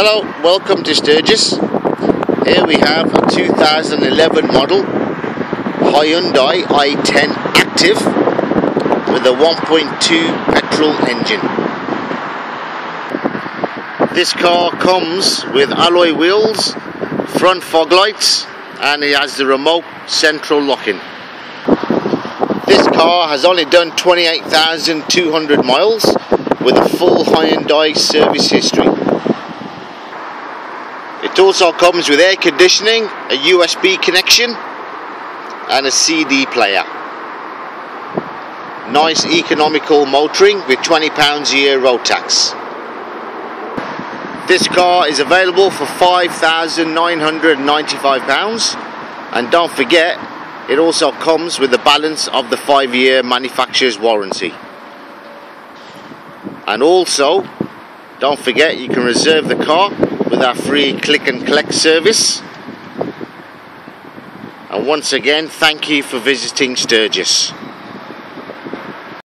Hello, welcome to Sturgess. Here we have a 2011 model Hyundai i10 Active with a 1.2 petrol engine. This car comes with alloy wheels, front fog lights and it has the remote central locking. This car has only done 28,200 miles with a full Hyundai service history. It also comes with air conditioning, a USB connection and a CD player. Nice economical motoring with £20 a year road tax. This car is available for £5,995 and don't forget it also comes with the balance of the 5 year manufacturer's warranty. And also don't forget you can reserve the car with our free click and collect service. And once again, thank you for visiting Sturgess.